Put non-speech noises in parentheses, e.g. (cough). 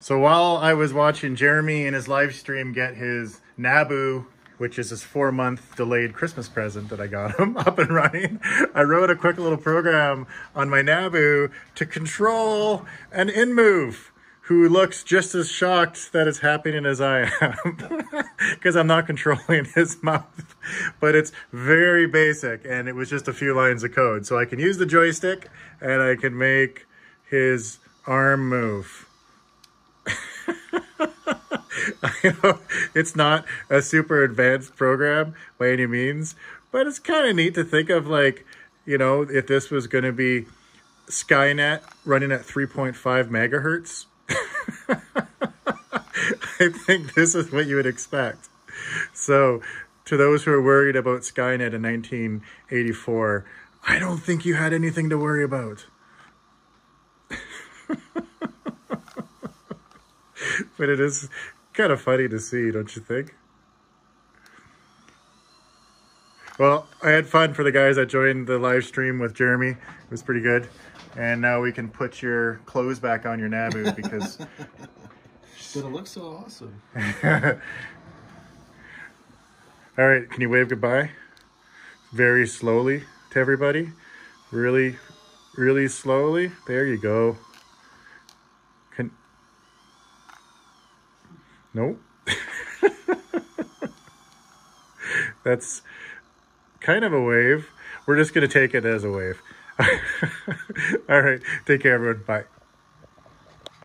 So while I was watching Jeremie in his live stream get his Nabu, which is his four month delayed Christmas present that I got him (laughs) up and running, I wrote a quick little program on my Nabu to control an InMoov who looks just as shocked that it's happening as I am (laughs) because I'm not controlling (laughs) his mouth. But it's very basic and it was just a few lines of code. So I can use the joystick and I can make his arm move. (laughs) It's not a super advanced program by any means, but it's kind of neat to think of like, you know, if this was going to be Skynet running at 3.5 megahertz (laughs) I think this is what you would expect. So, to those who are worried about Skynet in 1984, I don't think you had anything to worry about. (laughs) but it is kind of funny to see, don't you think? Well, I had fun for the guys that joined the live stream with Jeremie. It was pretty good. And now we can put your clothes back on your Nabu (laughs) because... but it looks so awesome. (laughs) All right, can you wave goodbye? Very slowly to everybody. Really, really slowly. There you go. Can... Nope. (laughs) That's kind of a wave. We're just going to take it as a wave. (laughs) All right. Take care, everyone. Bye.